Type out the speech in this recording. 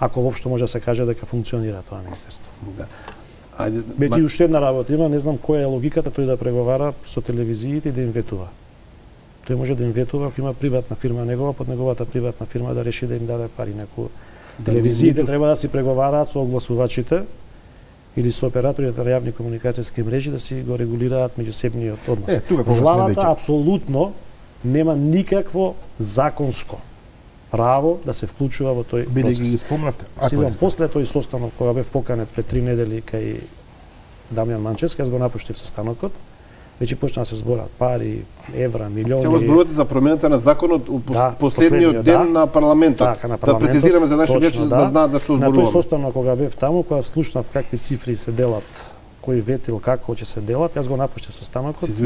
ако воопшто може да се каже дека функционира тоа министерство. Да. Ајде, Меѓу уште една работа има, не знам која е логиката тој да преговара со телевизиите и да им ветува. Тој може да им ветува ако има приватна фирма негова, под неговата приватна фирма да реши да им даде пари некој. Телевизиите треба да си преговараат со огласувачите или со операторите на јавни комуникацијски мрежи да си го регулираат меѓусебниот однос. Е, тука Владата апсолутно нема никакво законско право да се вклучува во тој Бидејќи процес. ги спомнавте. Силам, после тој состанок кога бев поканет пред три недели кај Дамјан Манчевски, јас го напуштив состанокот, веќе почна да се зборат пари, евра, милиони. Ќе го зборувате за промената на законот у Да, последниот последниот, ден да. на парламентот. Така, на Да парламентот. прецизираме за нашите гледачи да знаат за што На тој зборуваме. состанок кога бев таму, кога слушнав какви цифри се делат, кој ветил како ќе се делат, јас го напуштив состанокот. Се